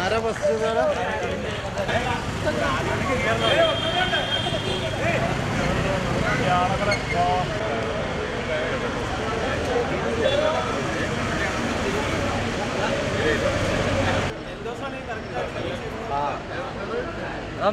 ആരാ ഫസ്റ്റ് സാറാ ആ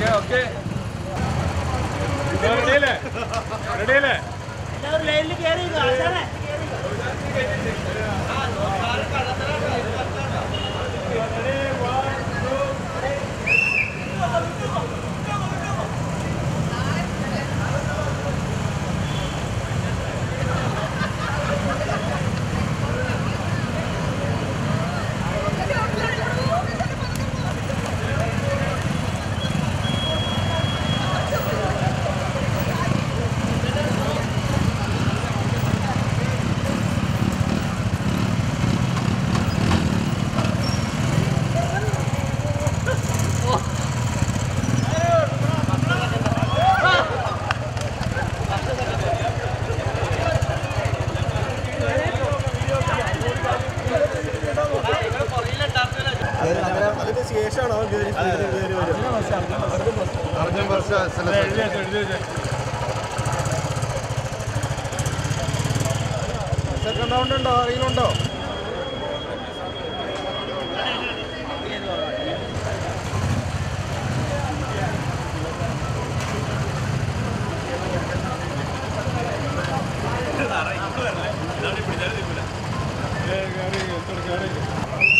ഓക്കെ ഓക്കെ റെഡിയല്ലേ റെഡിയല്ലേ അതിന് ശേഷമാണോ അവൻ കയറി അർജുൻ വർഷ. സെക്കൻഡ് റൗണ്ട് ഉണ്ടോ? അറിയുന്നുണ്ടോ ഏയ് കേറി, ഇങ്ങോട്ട്